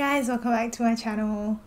guys, welcome back to my channel.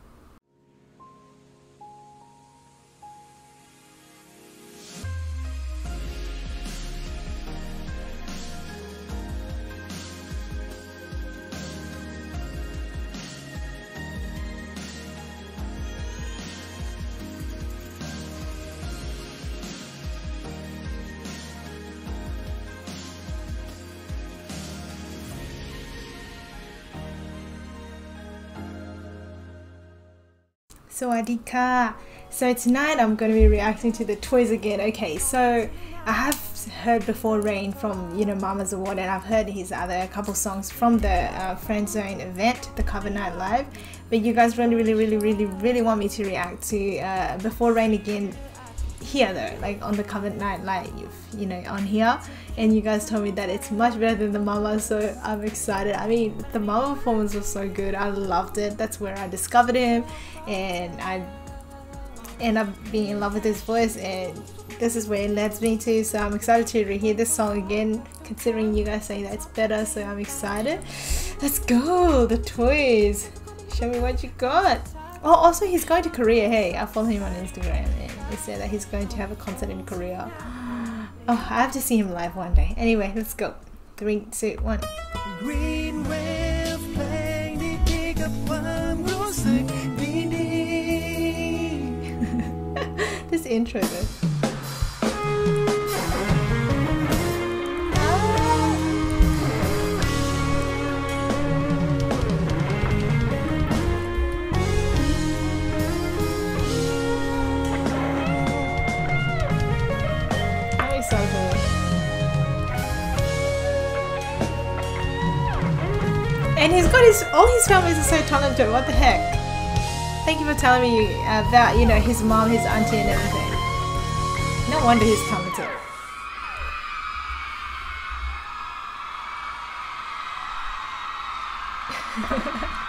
Sawadika. So tonight I'm going to be reacting to the toys again. Okay, so I have heard before Rain from you know Mama's Award and I've heard his other couple songs from the uh, Friend Zone event, the Cover Night Live. But you guys really, really, really, really, really want me to react to uh, Before Rain again here though, like on the Cover Night Live, you've, you know, on here. And you guys told me that it's much better than the Mama, so I'm excited. I mean, the Mama performance was so good. I loved it. That's where I discovered him, and I end up being in love with his voice and this is where it leads me to so I'm excited to rehear this song again considering you guys saying that it's better so I'm excited let's go the toys show me what you got Oh, also he's going to Korea. Hey, I follow him on Instagram, and they said that he's going to have a concert in Korea. Oh, I have to see him live one day. Anyway, let's go. Three, two, one. Green wave. This intro though. And he's got his, all his families are so talented, what the heck? Thank you for telling me uh, about, you know, his mom, his auntie and everything. No wonder he's talented.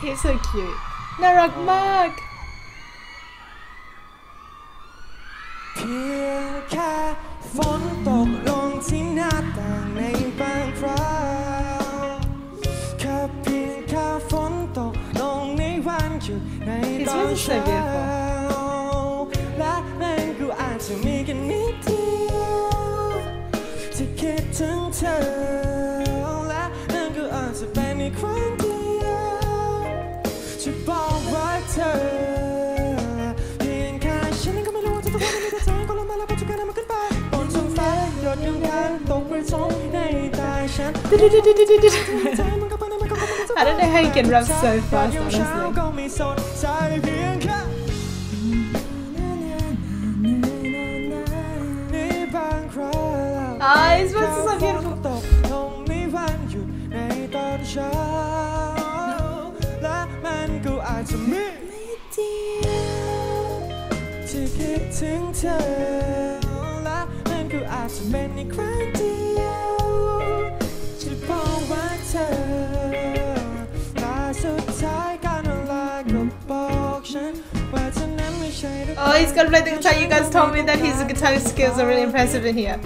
He's so cute. น่า It's really so beautiful. I don't know how you can rap so fast, honestly. Ah, his voice is so beautiful. Oh, he's gonna play the guitar. You guys told me that his guitar skills are really impressive in here.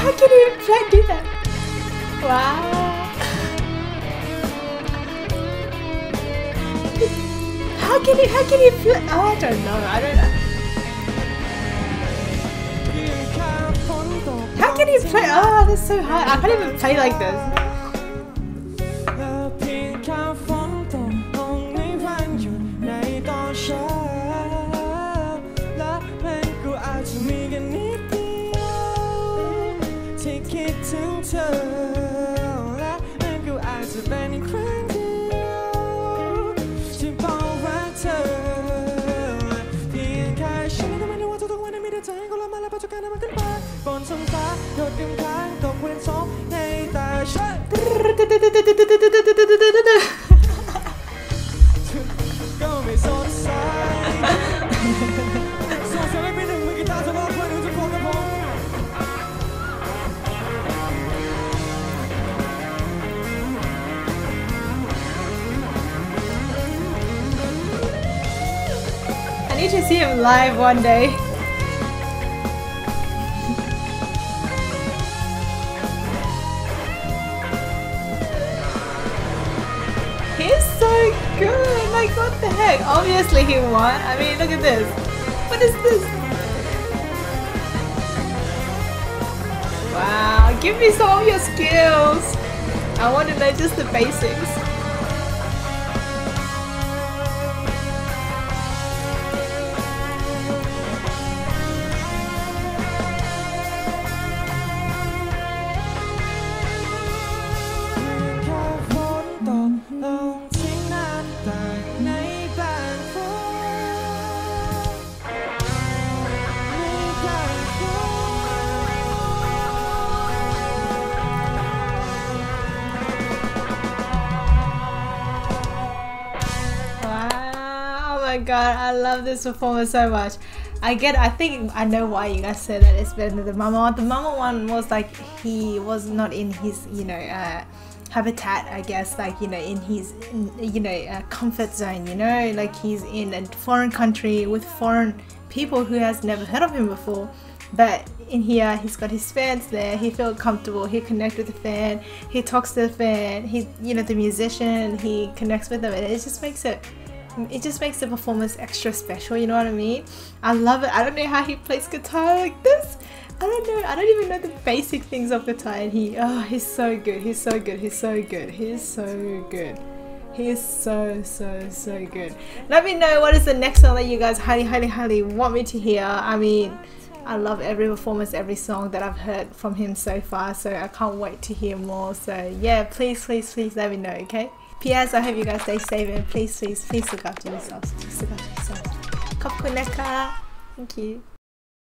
How, how can you try do that? Wow. How can you, how can you play? Oh, I don't know, I don't know. How can you play? Oh, that's so hard. I can't even play like this. คิดถึงเธอ และมันก็อาจจะเป็นครั้งเดียวที่บอกว่าเธอเพียงแค่ฉันก็ไม่รู้ว่าทุกๆวันนั้นมีแต่ใจก็ละมาและประจุบันนั้นมันขึ้นไปบนท้องฟ้าโดดเดินทางตกเวรสอง to see him live one day. He's so good. Like, what the heck? Obviously, he won. I mean, look at this. What is this? Wow, give me some of your skills. I want to know just the basics. God, I love this performance so much. I get. I think I know why you guys said that it's better than the mama one. The mama one was like he was not in his, you know, uh, habitat. I guess like you know in his, you know, uh, comfort zone. You know, like he's in a foreign country with foreign people who has never heard of him before. But in here, he's got his fans there. He feels comfortable. He connects with the fan. He talks to the fan. He, you know, the musician. He connects with them, and it just makes it. It just makes the performance extra special. You know what I mean? I love it. I don't know how he plays guitar like this. I don't know. I don't even know the basic things of guitar, and he, oh, he's so good. He's so good. He's so good. He's so good. He is so so so good. Let me know what is the next song that you guys highly highly highly want me to hear. I mean, I love every performance, every song that I've heard from him so far. So I can't wait to hear more. So yeah, please please please let me know. Okay. P.S. I hope you guys stay safe and please, please, please look after yourselves. Look after yourselves. Kapuneka. Thank you.